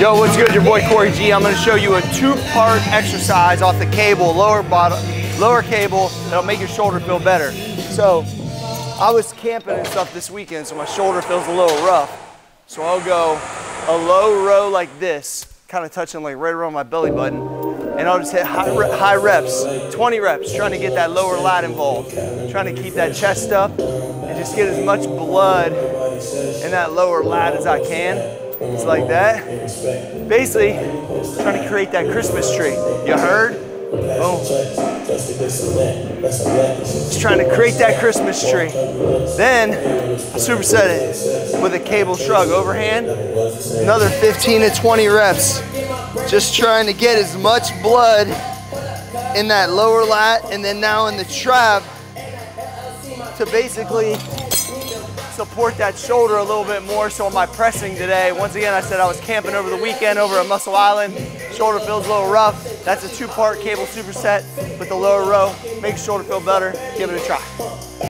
Yo, what's good? Your boy Cory G. I'm gonna show you a two-part exercise off the cable, lower bottom, lower cable, that'll make your shoulder feel better. So, I was camping and stuff this weekend, so my shoulder feels a little rough. So I'll go a low row like this, kind of touching like right around my belly button, and I'll just hit high, re high reps, 20 reps, trying to get that lower lat involved, trying to keep that chest up and just get as much blood in that lower lat as I can. It's like that. Basically, trying to create that Christmas tree. You heard? Boom. Just trying to create that Christmas tree. Then superset it with a cable shrug overhand. Another 15 to 20 reps. Just trying to get as much blood in that lower lat and then now in the trap to basically support that shoulder a little bit more. So my pressing today, once again, I said I was camping over the weekend over at Muscle Island. Shoulder feels a little rough. That's a two-part cable superset with the lower row. Makes shoulder feel better. Give it a try.